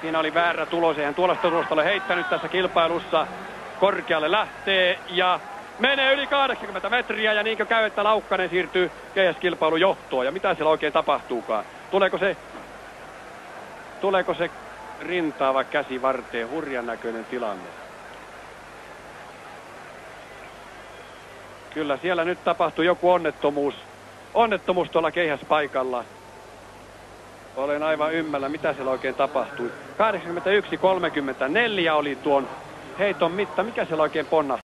Siinä oli väärä tulos, eihän tuollaista tulosta ole heittänyt tässä kilpailussa. Korkealle lähtee ja menee yli 80 metriä ja niinkö käy, että Laukkanen siirtyy GS-kilpailun johtoon. Ja mitä siellä oikein tapahtuukaan? Tuleeko se, tuleeko se rintaa vai käsi varteen? Hurjan näköinen tilanne. Kyllä siellä nyt tapahtui joku onnettomuus. Onnettomuus tuolla keihäspaikalla. Olen aivan ymmällä, mitä siellä oikein tapahtui. 81-34 oli tuon heiton mitta. Mikä siellä oikein ponnahti?